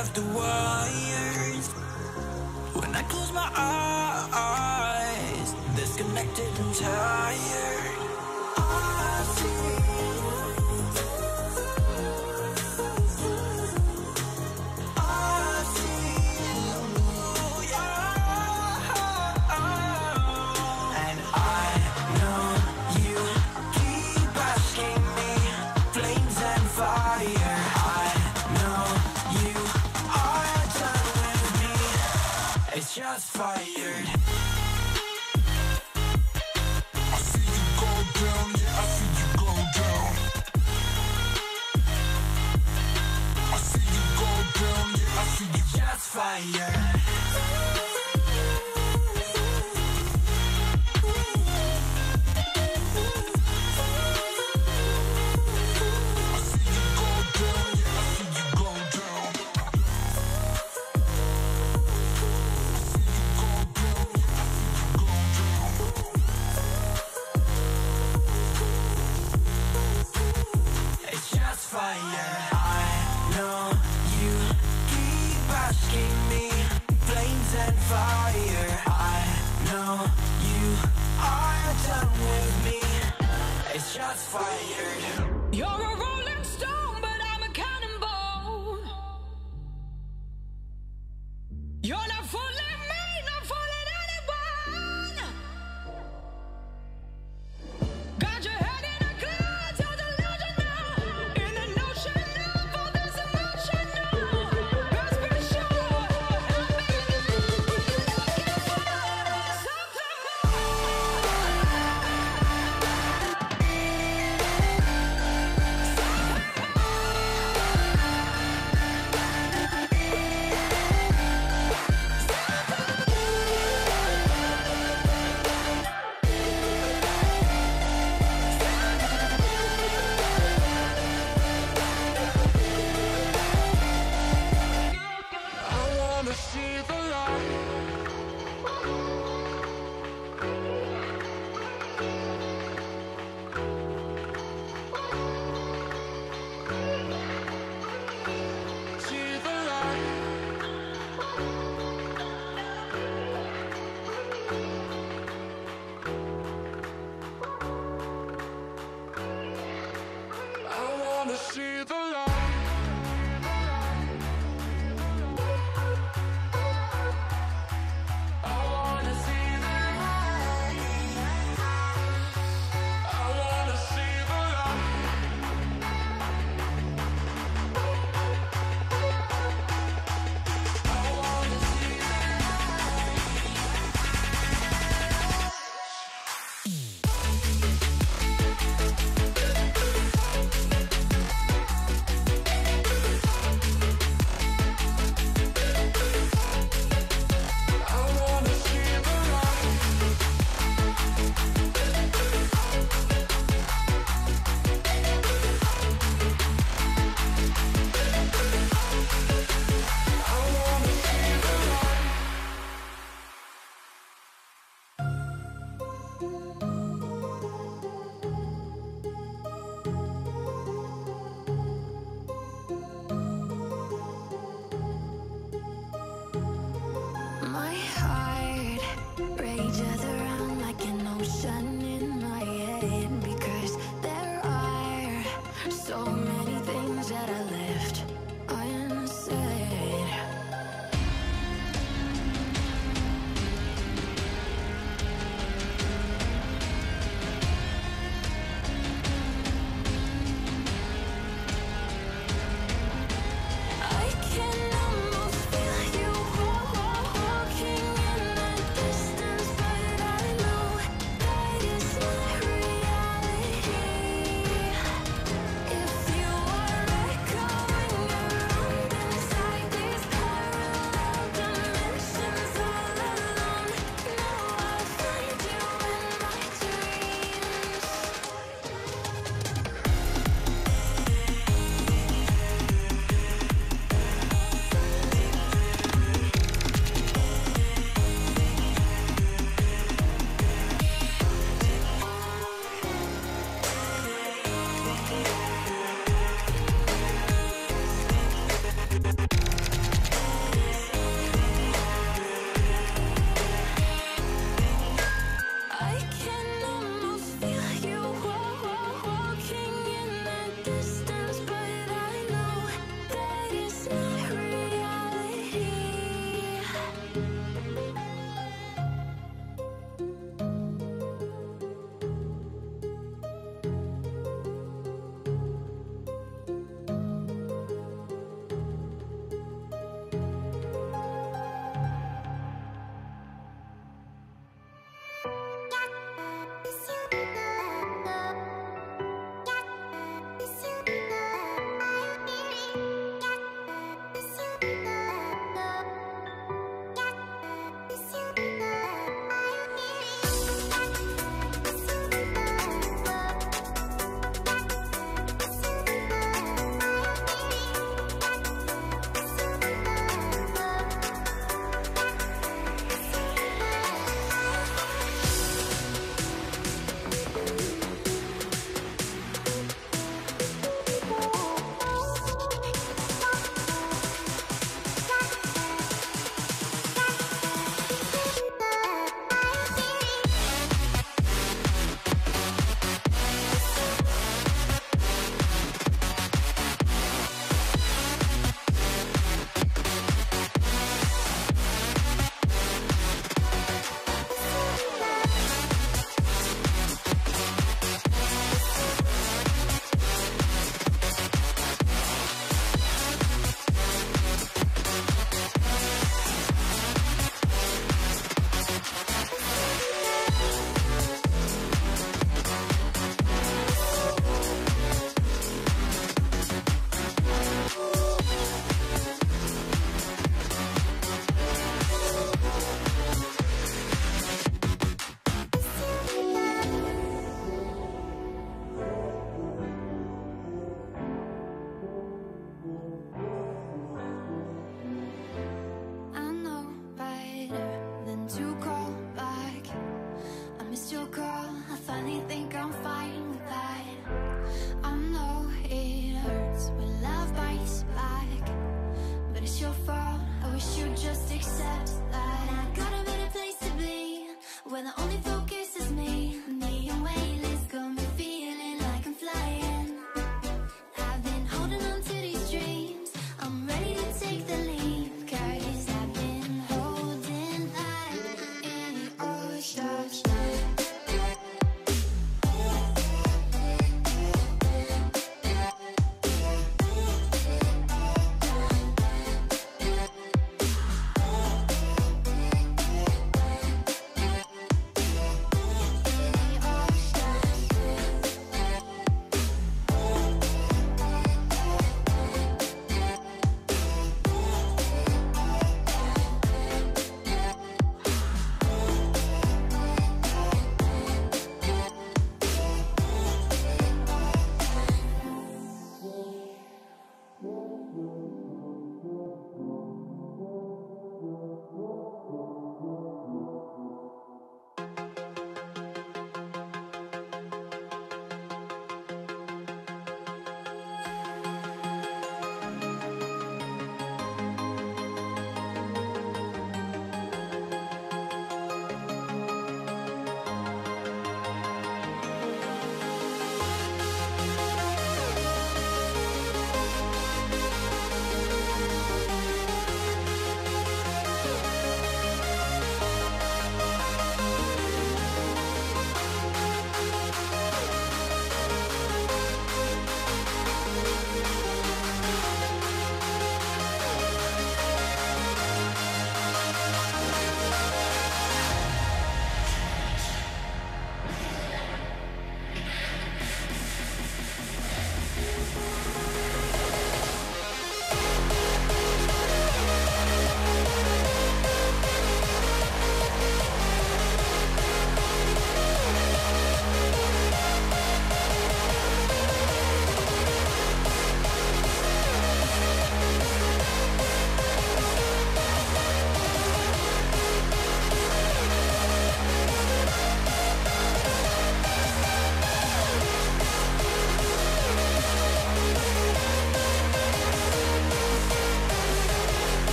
of the world. shots fired. I see you go down, yeah, I see you go down. I see you go down, yeah, I see you fired. shots fired. You're a roller. wish you'd just accept that. I got a better place to be Where the only focus is me. Me and Wayne